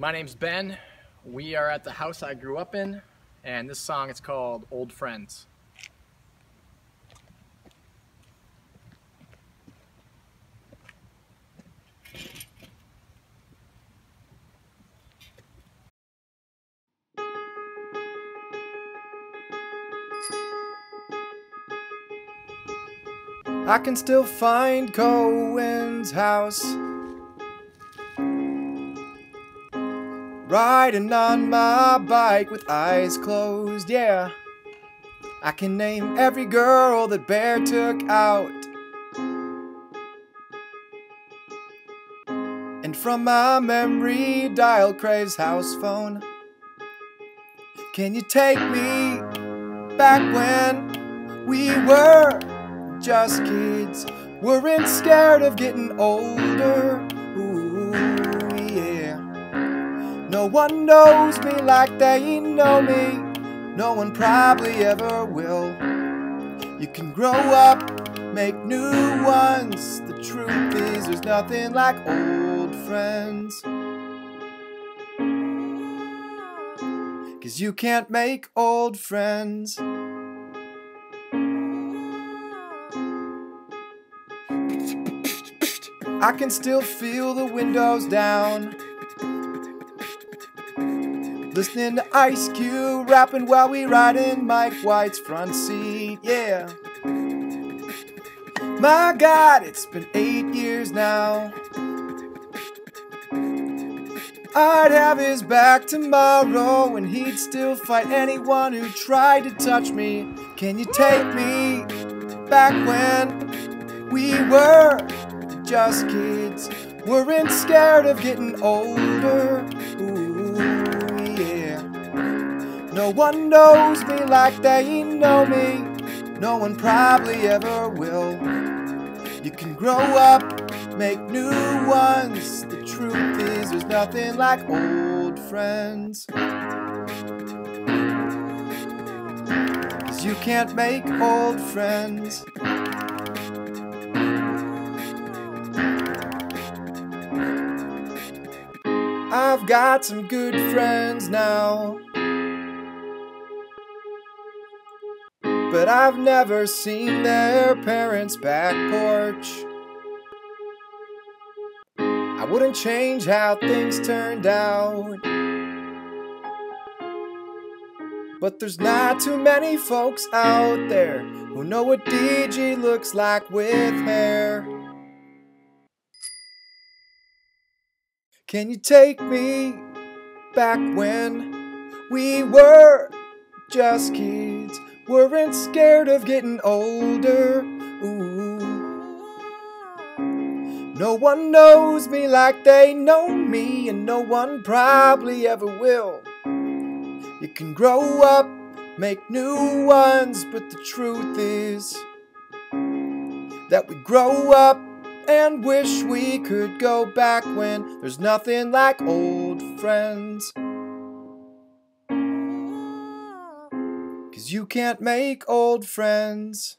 My name's Ben. We are at the house I grew up in, and this song is called Old Friends. I can still find Cohen's house Riding on my bike with eyes closed, yeah. I can name every girl that Bear took out. And from my memory, dial Crave's house phone. Can you take me back when we were just kids? Weren't scared of getting older. One knows me like they know me. No one probably ever will. You can grow up, make new ones. The truth is, there's nothing like old friends. Cause you can't make old friends. I can still feel the windows down. Listening to Ice Cube rapping while we ride in Mike White's front seat, yeah. My God, it's been eight years now. I'd have his back tomorrow and he'd still fight anyone who tried to touch me. Can you take me back when we were just kids? Weren't scared of getting older. Ooh. No one knows me like they know me. No one probably ever will. You can grow up, make new ones. The truth is, there's nothing like old friends. Cause you can't make old friends. I've got some good friends now. But I've never seen their parents' back porch. I wouldn't change how things turned out. But there's not too many folks out there who know what DG looks like with hair. Can you take me back when we were just kids? Weren't scared of getting older. Ooh. No one knows me like they know me, and no one probably ever will. You can grow up, make new ones, but the truth is that we grow up and wish we could go back when there's nothing like old friends. You can't make old friends.